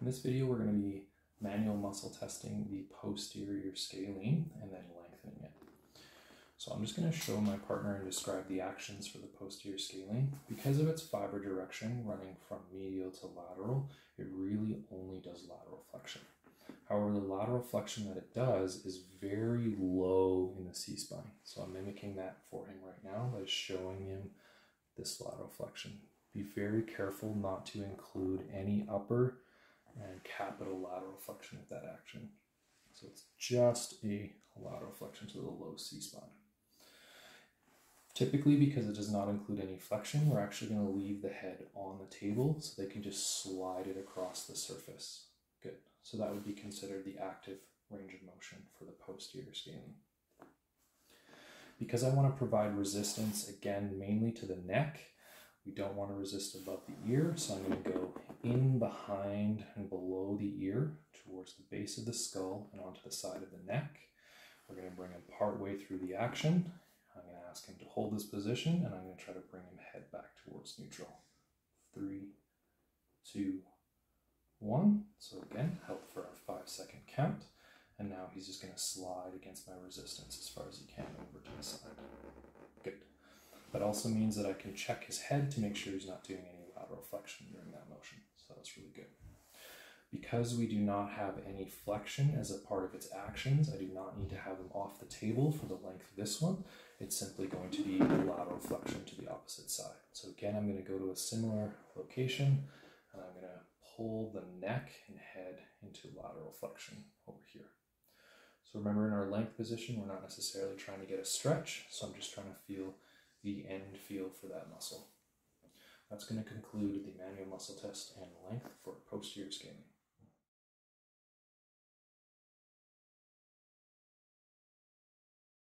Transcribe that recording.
In this video, we're going to be manual muscle testing the posterior scalene and then lengthening it. So I'm just going to show my partner and describe the actions for the posterior scalene. Because of its fiber direction running from medial to lateral, it really only does lateral flexion. However, the lateral flexion that it does is very low in the C-spine. So I'm mimicking that for him right now by showing him this lateral flexion. Be very careful not to include any upper and capital lateral flexion with that action. So it's just a lateral flexion to the low C-spine. Typically, because it does not include any flexion, we're actually going to leave the head on the table so they can just slide it across the surface. Good. So that would be considered the active range of motion for the posterior scalene. Because I want to provide resistance, again, mainly to the neck, we don't want to resist above the ear, so I'm going to go in behind and below the ear towards the base of the skull and onto the side of the neck. We're going to bring him part way through the action. I'm going to ask him to hold this position and I'm going to try to bring him head back towards neutral. Three, two, one. So again, help for a five second count. And now he's just going to slide against my resistance as far as he can over to the side. Good. That also means that I can check his head to make sure he's not doing any lateral flexion during that motion. So that's really good. Because we do not have any flexion as a part of its actions, I do not need to have him off the table for the length of this one. It's simply going to be lateral flexion to the opposite side. So again, I'm going to go to a similar location and I'm going to pull the neck and head into lateral flexion over here. So remember in our length position, we're not necessarily trying to get a stretch, so I'm just trying to feel the end feel for that muscle. That's going to conclude the manual muscle test and length for posterior scalene.